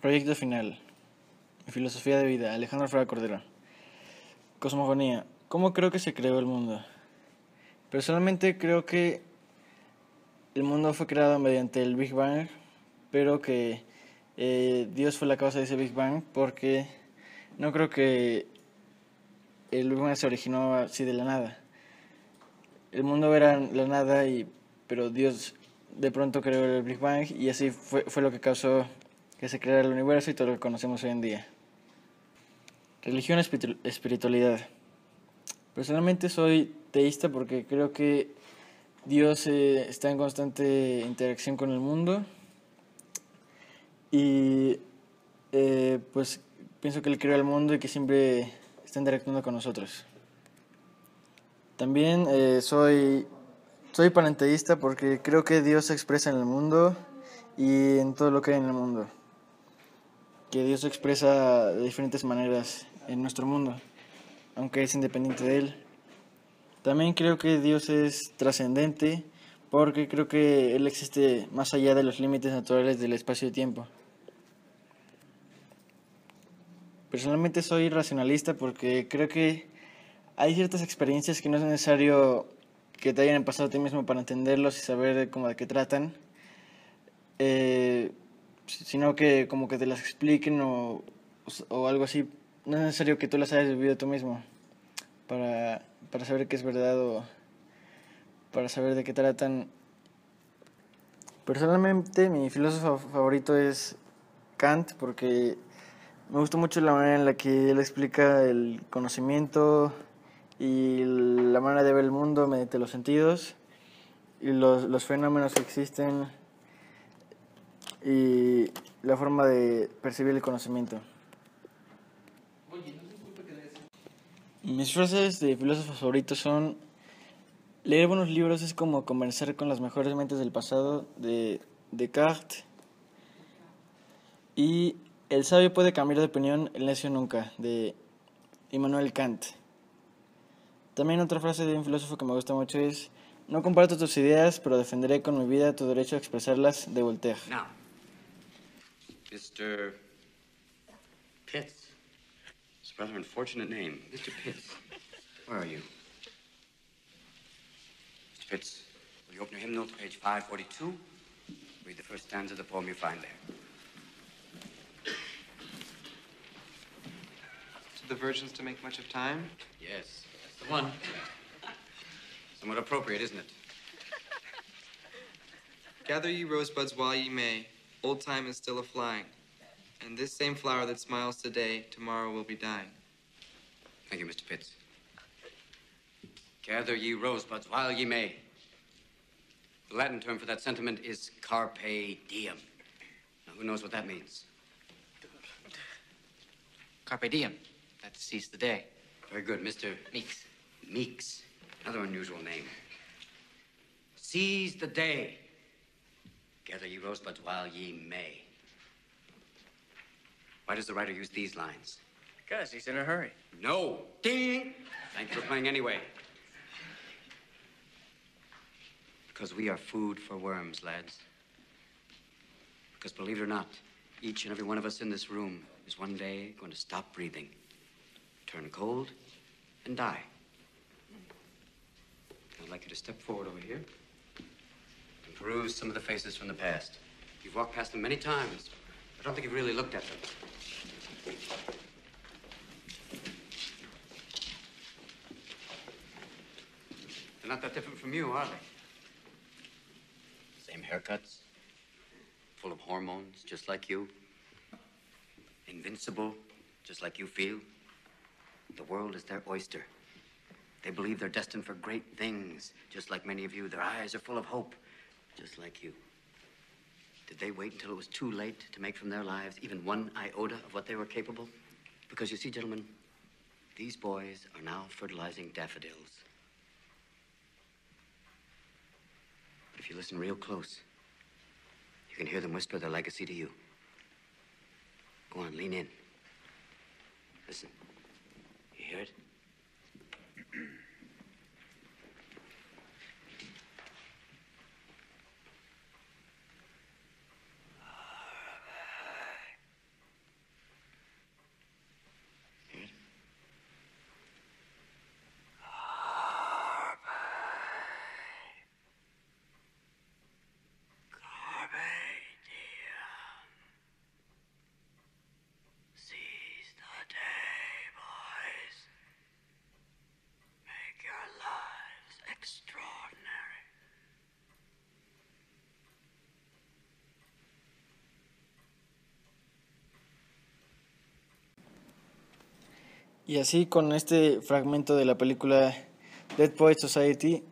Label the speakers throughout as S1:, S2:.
S1: Proyecto final. Filosofía de vida. Alejandro Fraga Cordero. Cosmogonía. ¿Cómo creo que se creó el mundo? Personalmente creo que el mundo fue creado mediante el Big Bang, pero que eh, Dios fue la causa de ese Big Bang porque no creo que el Big Bang se originó así de la nada. El mundo era la nada, y, pero Dios de pronto creó el Big Bang y así fue lo que causó que se creara el universo y todo lo que conocemos hoy en día. Religión, espiritualidad. Personalmente soy teísta porque creo que Dios eh, está en constante interacción con el mundo y eh, pues pienso que Él creó el mundo y que siempre está interactuando con nosotros. También eh, soy, soy panenteísta porque creo que Dios se expresa en el mundo y en todo lo que hay en el mundo. Que Dios expresa de diferentes maneras en nuestro mundo, aunque es independiente de Él. También creo que Dios es trascendente porque creo que Él existe más allá de los límites naturales del espacio y tiempo. Personalmente soy racionalista porque creo que hay ciertas experiencias que no es necesario que te hayan pasado a ti mismo para entenderlos y saber cómo de qué tratan, eh, sino que como que te las expliquen o, o, algo así. No es necesario que tú las hayas vivido tú mismo para, para saber qué es verdad o para saber de qué tratan. Personalmente mi filósofo favorito es Kant porque me gusta mucho la manera en la que él explica el conocimiento y la manera de ver el mundo mediante los sentidos y los, los fenómenos que existen y la forma de percibir el conocimiento. Mis frases de filósofos favoritos son leer buenos libros es como conversar con las mejores mentes del pasado de Descartes y el sabio puede cambiar de opinión, el necio nunca, de Immanuel Kant. También otra frase de un filósofo que me gusta mucho es, no comparto tus ideas, pero defenderé con mi vida tu derecho a expresarlas, de Voltaire.
S2: Now, Mr. Pitts. It's a rather unfortunate name. Mr. Pitts, where are you? Mr. Pitts, will you open your hymnal to page 542? Read the first stanza of the poem you find there.
S3: To the virgins to make much of time?
S2: Yes, that's the one. Somewhat appropriate, isn't it?
S3: Gather ye rosebuds while ye may. Old time is still a flying. And this same flower that smiles today, tomorrow will be dying.
S2: Thank you, Mr. Pitts. Gather ye rosebuds while ye may. The Latin term for that sentiment is carpe diem. Now, who knows what that means?
S4: Carpe diem. That to seize the day.
S2: Very good, Mr.
S4: Meeks.
S2: Meeks. Another unusual name. Seize the day. Gather ye rosebuds while ye may. Why does the writer use these lines?
S4: Because he's in a hurry.
S2: No. Ding! Thank you for playing anyway. Because we are food for worms, lads. Because believe it or not, each and every one of us in this room is one day going to stop breathing turn cold, and die. I'd like you to step forward over here and peruse some of the faces from the past. You've walked past them many times. I don't think you've really looked at them. They're not that different from you, are they? Same haircuts, full of hormones, just like you. Invincible, just like you feel. The world is their oyster. They believe they're destined for great things, just like many of you. Their eyes are full of hope, just like you. Did they wait until it was too late to make from their lives even one iota of what they were capable? Because you see, gentlemen, these boys are now fertilizing daffodils. But if you listen real close, you can hear them whisper their legacy to you. Go on, lean in. Listen You hear it?
S1: Y así con este fragmento de la película Dead Poet Society,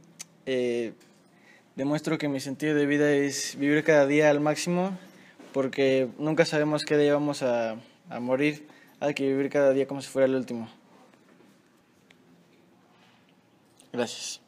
S1: eh, demuestro que mi sentido de vida es vivir cada día al máximo, porque nunca sabemos qué día vamos a, a morir, hay que vivir cada día como si fuera el último. Gracias.